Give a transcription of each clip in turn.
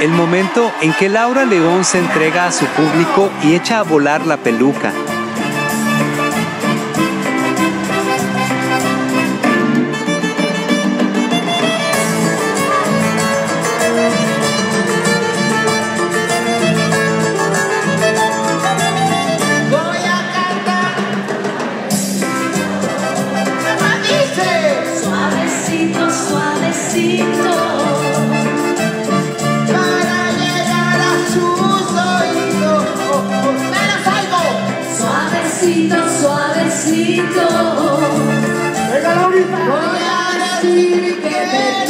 el momento en que Laura León se entrega a su público y echa a volar la peluca. suavecito, suavecito. suavecito, suavecito. Voy a que te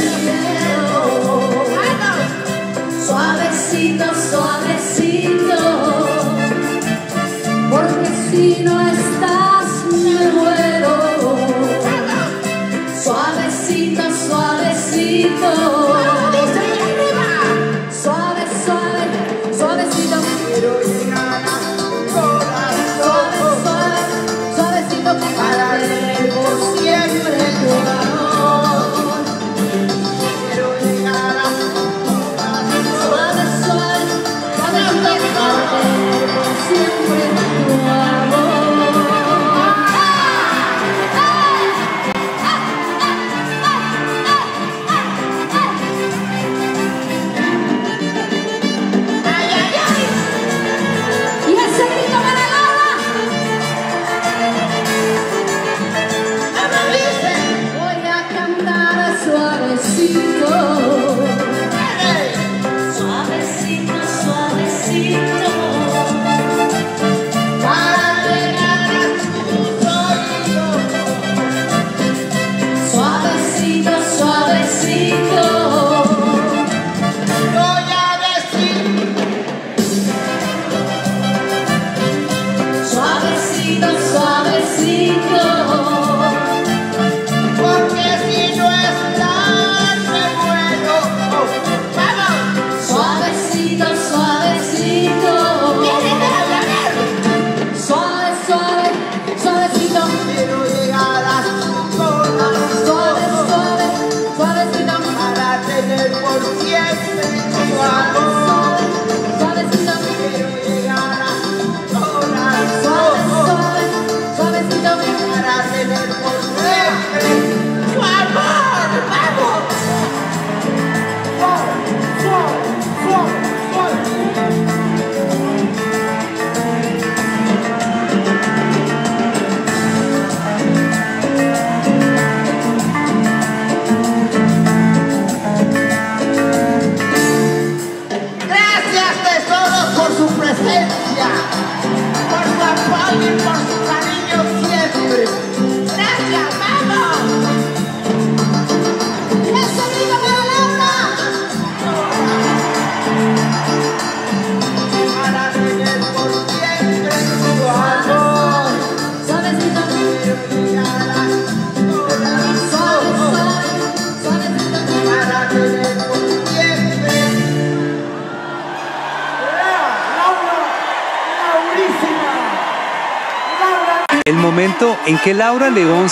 para tener poder. momento en que Laura León